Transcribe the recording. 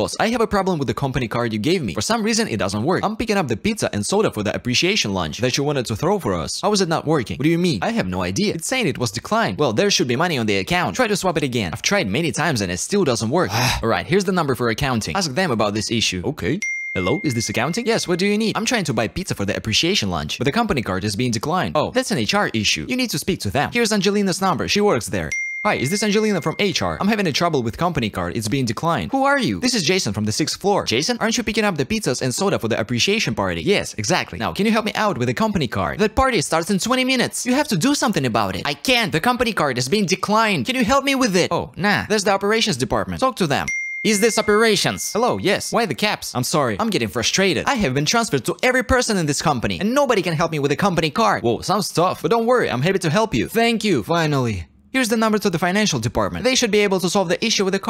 Boss, I have a problem with the company card you gave me. For some reason, it doesn't work. I'm picking up the pizza and soda for the appreciation lunch that you wanted to throw for us. How is it not working? What do you mean? I have no idea. It's saying it was declined. Well, there should be money on the account. Try to swap it again. I've tried many times and it still doesn't work. Alright, here's the number for accounting. Ask them about this issue. Okay. Hello, is this accounting? Yes, what do you need? I'm trying to buy pizza for the appreciation lunch, but the company card is being declined. Oh, that's an HR issue. You need to speak to them. Here's Angelina's number. She works there. Hi, is this Angelina from HR? I'm having a trouble with company card. It's being declined. Who are you? This is Jason from the sixth floor. Jason, aren't you picking up the pizzas and soda for the appreciation party? Yes, exactly. Now, can you help me out with the company card? That party starts in 20 minutes. You have to do something about it. I can't. The company card is being declined. Can you help me with it? Oh, nah. There's the operations department. Talk to them. Is this operations? Hello, yes. Why the caps? I'm sorry. I'm getting frustrated. I have been transferred to every person in this company, and nobody can help me with a company card. Whoa, sounds tough. But don't worry, I'm happy to help you. Thank you, finally. Here's the number to the financial department. They should be able to solve the issue with the card.